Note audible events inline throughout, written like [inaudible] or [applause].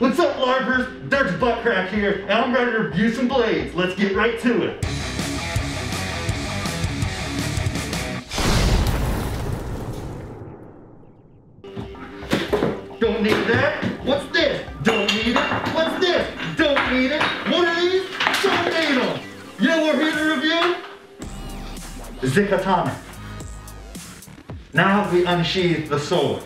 What's up, larpers? Dirk's Buttcrack here, and I'm ready to review some blades. Let's get right to it. Don't need that. What's this? Don't need it. What's this? Don't need it. What are these? Don't need them. You know we're here to review? The katana. Now we unsheath the sword.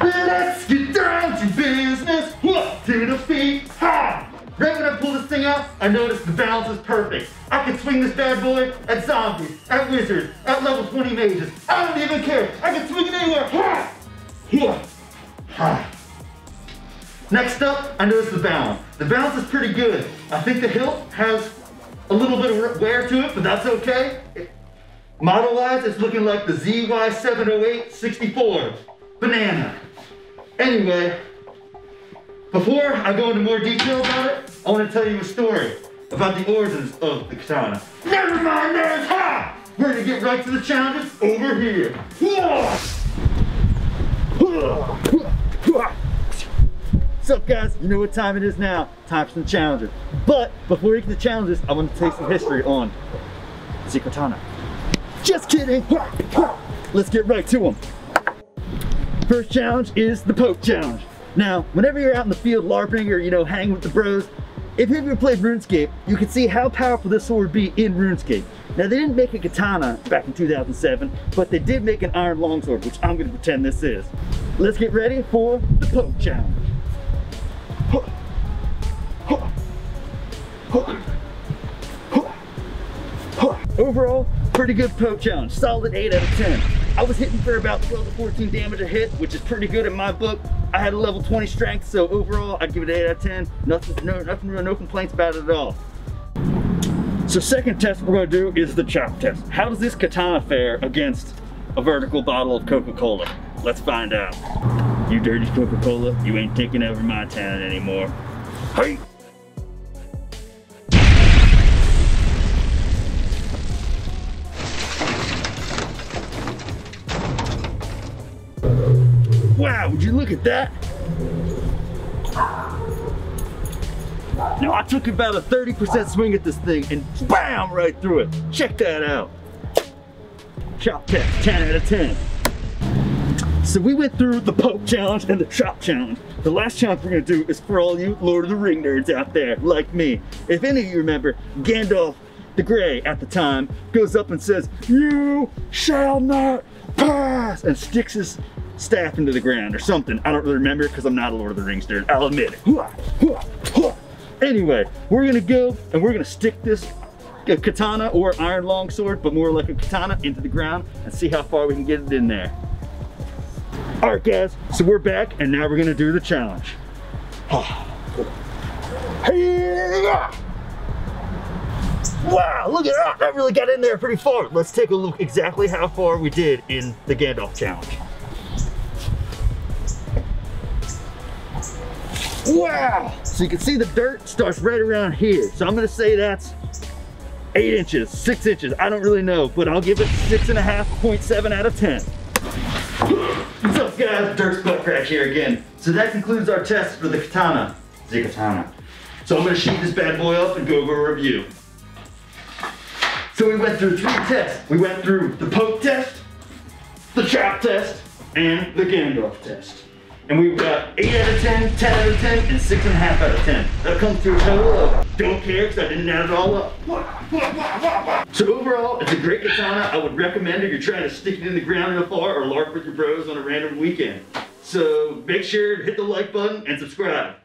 Let's get down to business. What to the feet? Ha! Right when I pull this thing out, I notice the balance is perfect. I can swing this bad boy at zombies, at wizards, at level 20 mages. I don't even care. I can swing it anywhere. Ha! Ha! Ha! Next up, I notice the balance. The balance is pretty good. I think the hilt has a little bit of wear to it, but that's okay. Model-wise, it's looking like the ZY708-64 Banana. Anyway, before I go into more detail about it, I want to tell you a story about the origins of the katana. Never mind nerds, ha! We're gonna get right to the challenges over here. What's up guys? You know what time it is now. Time for some challenges. But before we get to the challenges, I want to take some history on the katana. Just kidding. Let's get right to them. First challenge is the poke challenge. Now, whenever you're out in the field LARPing or, you know, hanging with the bros, if you've ever played RuneScape, you can see how powerful this sword would be in RuneScape. Now, they didn't make a katana back in 2007, but they did make an iron longsword, which I'm gonna pretend this is. Let's get ready for the poke challenge. Overall, pretty good poke challenge. Solid 8 out of 10. I was hitting for about 12 to 14 damage a hit, which is pretty good in my book. I had a level 20 strength, so overall, I'd give it 8 out of 10. Nothing, no, nothing, no complaints about it at all. So second test we're gonna do is the chop test. How does this katana fare against a vertical bottle of Coca-Cola? Let's find out. You dirty Coca-Cola, you ain't taking over my town anymore. Hey! Wow, would you look at that? Now I took about a 30% swing at this thing and BAM! Right through it. Check that out. Chop test, 10 out of 10. So we went through the poke challenge and the chop challenge. The last challenge we're gonna do is for all you Lord of the Ring nerds out there, like me. If any of you remember, Gandalf the Grey at the time goes up and says, you shall not pass, and sticks his staff into the ground or something. I don't really remember because I'm not a Lord of the Rings nerd, I'll admit it. Anyway, we're gonna go and we're gonna stick this uh, katana or iron longsword, but more like a katana into the ground and see how far we can get it in there. All right guys, so we're back and now we're gonna do the challenge. [sighs] Wow, look at that, that really got in there pretty far. Let's take a look exactly how far we did in the Gandalf challenge. Wow! So you can see the dirt starts right around here. So I'm gonna say that's eight inches, six inches, I don't really know, but I'll give it six and a half point seven out of 10. What's up guys, Dirk's Buttcrack here again. So that concludes our test for the katana, the katana. So I'm gonna sheet this bad boy up and go over a review. So we went through three tests. We went through the poke test, the chop test, and the Gandalf test. And we've got 8 out of 10, 10 out of 10, and 6.5 out of 10. That comes to a total of don't care because I didn't add it all up. So overall, it's a great katana. I would recommend if you're trying to stick it in the ground real far or lark with your bros on a random weekend. So make sure to hit the like button and subscribe.